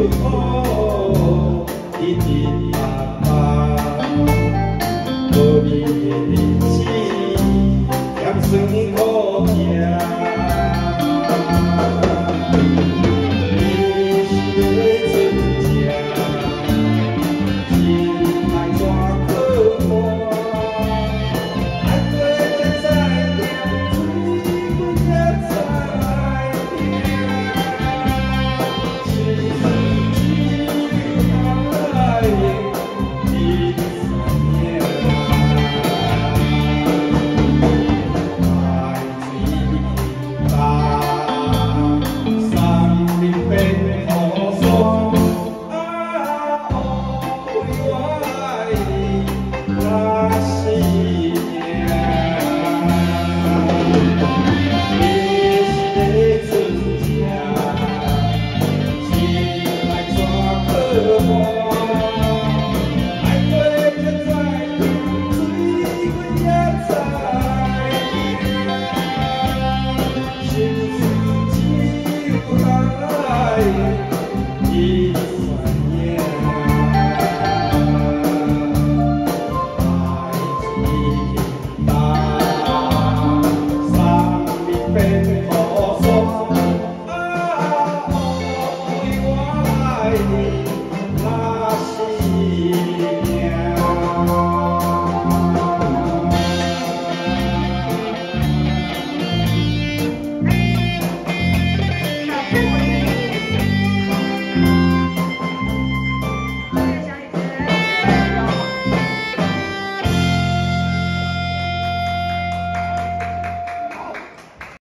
爱 me.